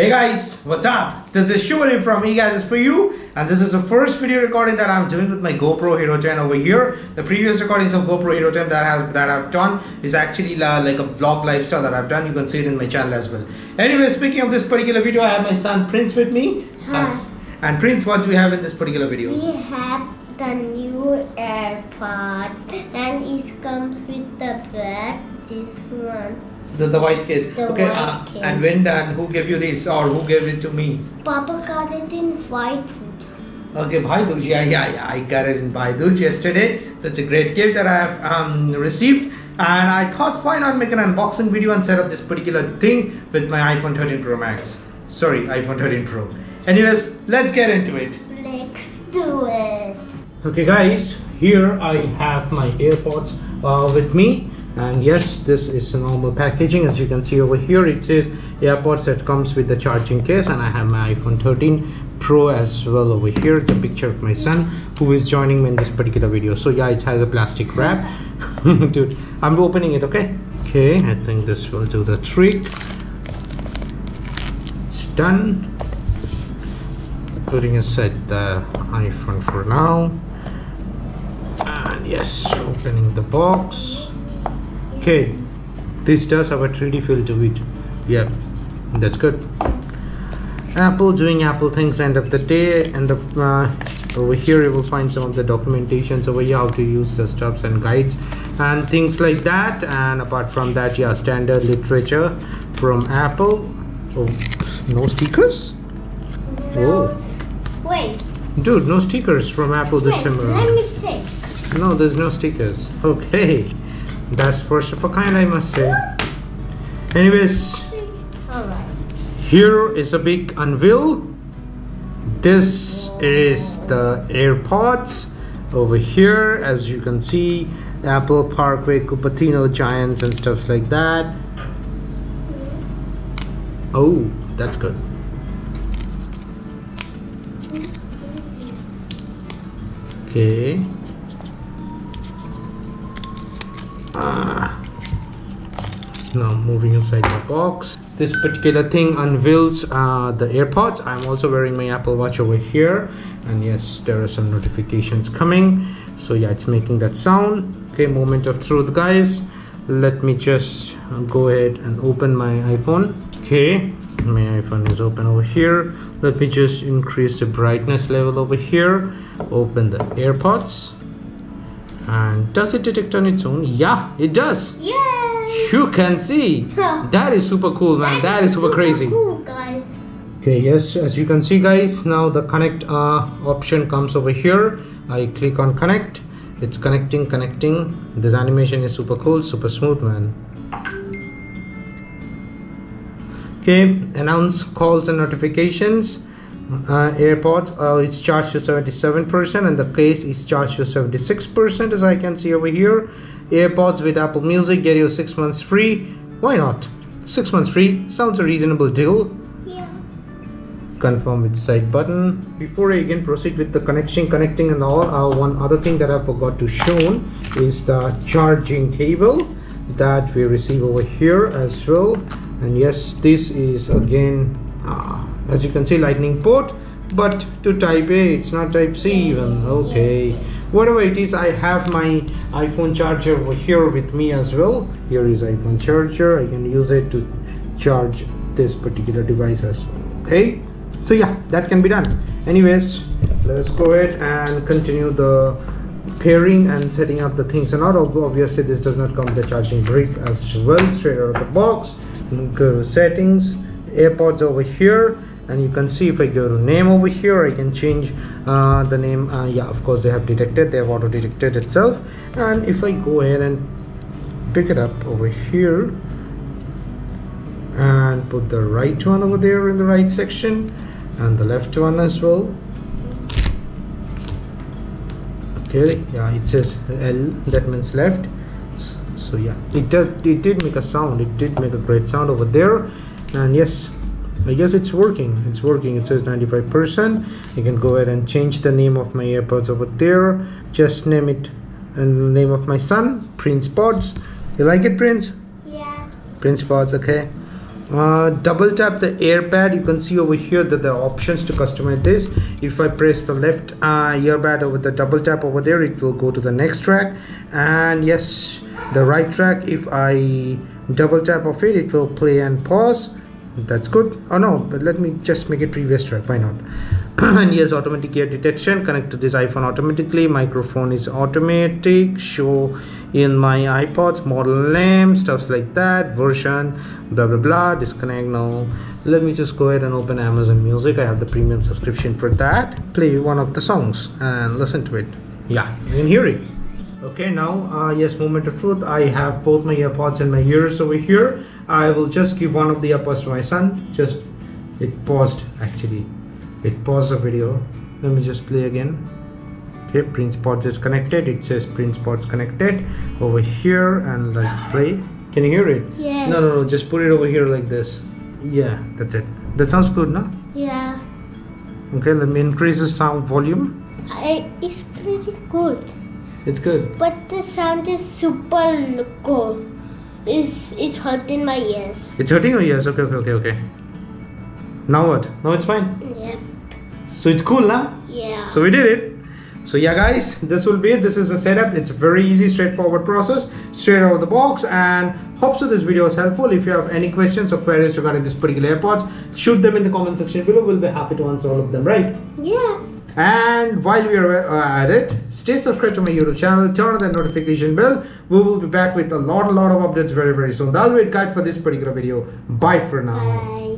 Hey guys, what's up? This is Shubhadev from E Gadgets for you, and this is the first video recording that I'm doing with my GoPro Hero 10 over here. The previous recordings of GoPro Hero 10 that has that I've done is actually la, like a vlog lifestyle that I've done. You can see it in my channel as well. Anyway, speaking of this particular video, I have my son Prince with me. Hi. Uh, and Prince, what do we have in this particular video? We have the new AirPods and it comes with the back. This one. The, the white case. The okay, white uh, case. and when and who gave you this or who gave it to me? Papa got it in white. Okay, Bhai Dooj, yeah, yeah, yeah, I got it in Bhai Dooj yesterday. So it's a great gift that I have um, received. And I thought, why not make an unboxing video and set up this particular thing with my iPhone 13 Pro Max. Sorry, iPhone 13 Pro. Anyways, let's get into it. Let's do it. Okay guys, here I have my AirPods uh, with me and yes this is a normal packaging. As you can see over here it says AirPods that comes with the charging case and I have my iPhone 13 Pro as well over here the picture of my son who is joining me in this particular video. So yeah it has a plastic wrap. Dude I'm opening it okay? Okay I think this will do the trick. It's done. Putting aside the iPhone for now. And yes opening the box okay this does have a 3d feel to it yeah that's good apple doing apple things end of the day and the uh, over here you will find some of the documentations over here how to use the stuffs and guides and things like that and apart from that yeah standard literature from apple oh no stickers No. Wait. dude no stickers from apple this Wait. time around Let me take. no, there's no stickers. Okay. That's first of a kind, I must say. Anyways, here is a big unveil. This is the AirPods. Over here, as you can see, Apple Parkway, Cupertino Giants and stuff like that. Oh, that's good. Okay. Now moving inside the box. This particular thing unveils uh, the AirPods. I'm also wearing my Apple Watch over here. And yes, there are some notifications coming. So yeah, it's making that sound. Okay, moment of truth, guys. Let me just uh, go ahead and open my iPhone. Okay, my iPhone is open over here. Let me just increase the brightness level over here. Open the AirPods. And does it detect on its own? Yeah, it does. Yay! You can see. That is super cool, man. That is super crazy. Cool, guys. Okay, yes, as you can see, guys, now the connect uh, option comes over here. I click on connect. It's connecting, connecting. This animation is super cool, super smooth, man. Okay, announce calls and notifications. Uh, AirPods, uh, it's charged to 77% and the case is charged to 76% as I can see over here. AirPods with Apple Music get you 6 months free. Why not? 6 months free sounds a reasonable deal Yeah. confirm with side button before I again proceed with the connection connecting and all uh, one other thing that I forgot to show is the charging cable that we receive over here as well and yes this is again uh, as you can see lightning port but to type A it's not type C even. Okay. Whatever it is I have my iPhone charger over here with me as well. Here is iPhone charger. I can use it to charge this particular device as well. Okay. So yeah that can be done. Anyways let's go ahead and continue the pairing and setting up the things and not obviously this does not come with the charging brick as well straight out of the box. Go to settings airpods over here and you can see if I go to name over here I can change uh, the name. Uh, yeah of course they have detected they have auto detected itself. And if I go ahead and pick it up over here and put the right one over there in the right section and the left one as well. Okay yeah it says L that means left. So yeah it does it did make a sound it did make a great sound over there. And yes I guess it's working. It's working. It says 95% you can go ahead and change the name of my AirPods over there. Just name it and the name of my son Prince Pods. You like it Prince? Yeah. Prince Pods okay. Uh, double tap the AirPod you can see over here that there are options to customize this. If I press the left uh, earbud over the double tap over there it will go to the next track. And yes the right track. If I double tap of it it will play and pause that's good. Oh no but let me just make it previous track why not? And yes automatic ear detection. Connect to this iphone automatically. Microphone is automatic. Show in my ipods model name stuffs like that version blah blah blah disconnect now. Let me just go ahead and open amazon music. I have the premium subscription for that. Play one of the songs and listen to it. Yeah you can hear it okay now uh, yes moment of truth. I have both my earpods in my ears over here. I will just give one of the earpods to my son. Just it paused actually. It paused the video. Let me just play again. Okay prince pods is connected. It says prince pods connected over here and like play. Can you hear it? Yes. no no no just put it over here like this. Yeah that's it. That sounds good no? Yeah. okay let me increase the sound volume. I, it's pretty good. It's good But the sound is super cool. It's, it's hurting my ears. it's hurting your ears? okay okay okay okay now what now it's fine Yeah. so it's cool now Yeah. so we did it so yeah guys this will be it this is the setup. It's a very easy straightforward process. Straight out of the box and hope so this video was helpful. If you have any questions or queries regarding this particular airpods shoot them in the comment section below. We'll be happy to answer all of them right? Yeah. and while we are uh, at it stay subscribed to my youtube channel. Turn on the notification bell. We will be back with a lot a lot of updates very very soon. That'll be it guys for this particular video. Bye for now. Bye.